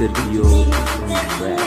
Sergio Rivera.